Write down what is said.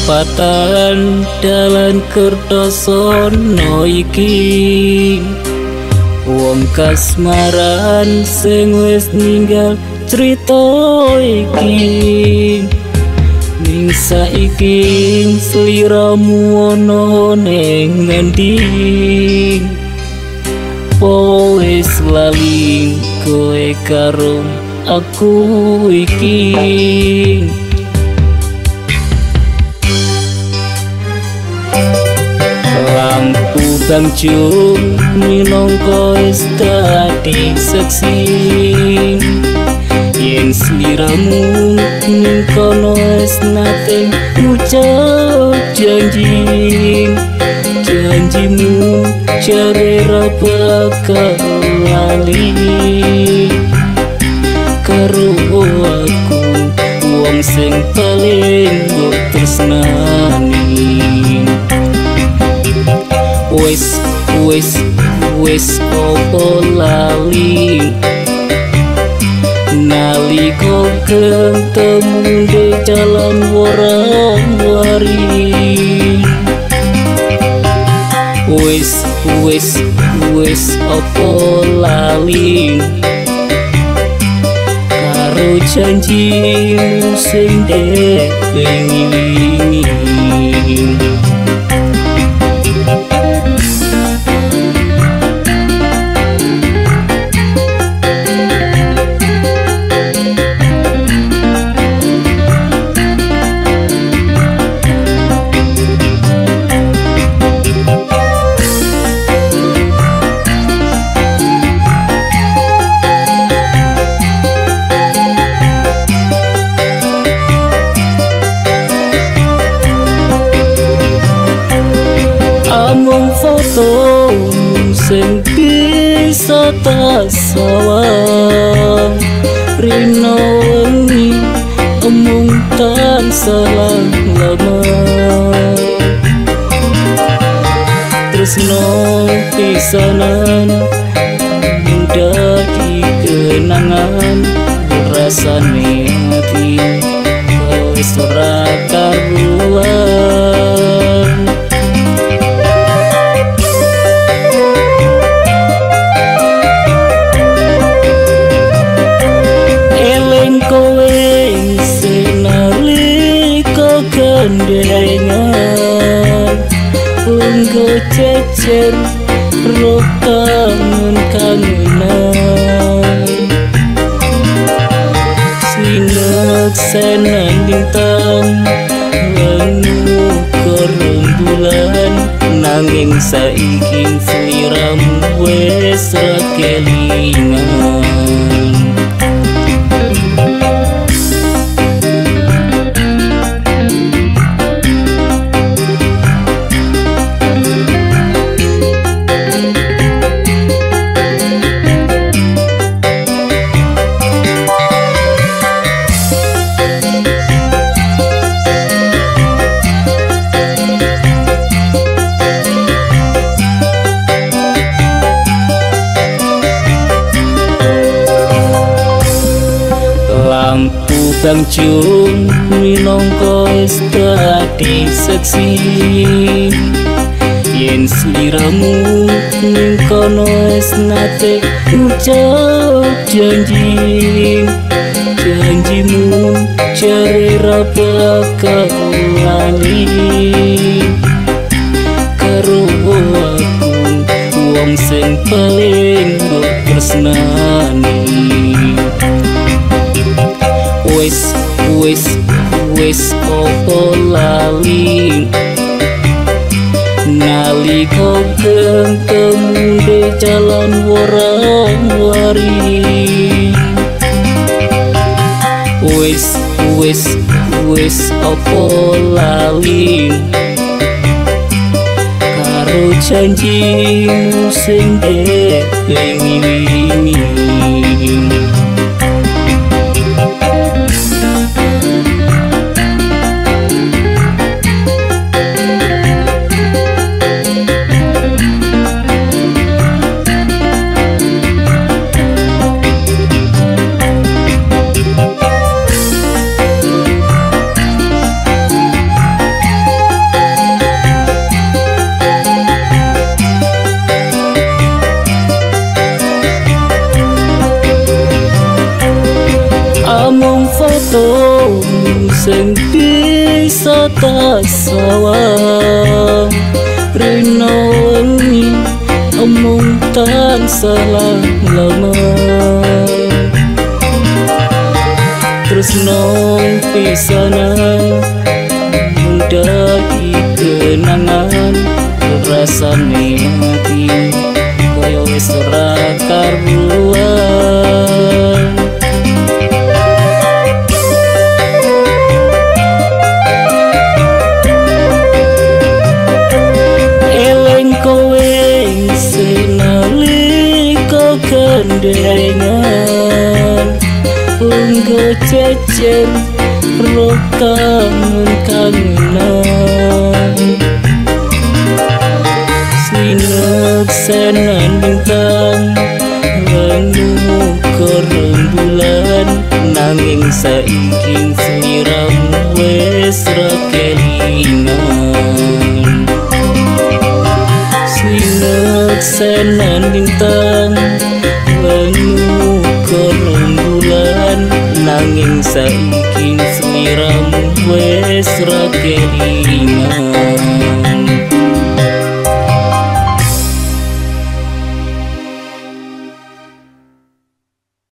Rapatan dalan kertosono iki. Wong kasmaran sing wis ninggal cerita iki. Ning saiki sliramu ana ning ngendi? Poes lali kowe karo aku iki Bangju minangka wis dadi seksi. Yen sliramu kono wis nate ngucap janji. Janjimu cari bakal lali. Karo aku wong sing paling tresnani Wis wis wis opo lali? Naliko ketemu di jalan warang-wari. Wis wis wis opo lali? Karo janji sing dek wingi-wingi sawang rino wengi omong tan salah lama tresno pisanan rokangen kangenan. Sinak senan bintang Lengu kerembulan Nanging saiki sliramu wes rakelingan bangju minangka wis dadi seksi. Yen sliramu ning kono wis nate ngucap janji. Janjimu cari bakal lali karo aku wong sing paling mbok wis wis opo lali? Naliko ketemu jalan warang-wari wis wis wis opo lali? Karo janjimu sing dek wingi-wingi tak sawang Rina wengi omong tan salah lama Terus nong pisanan Mendaki kenangan Rasane kau kendengan Unggo cecer roh kangen kangenan. Sinek senan bintang Lenu rembulan. Nanging saiking siram wes rakelingan Sinek senan bintang Nanging saiking siram wes rakelingan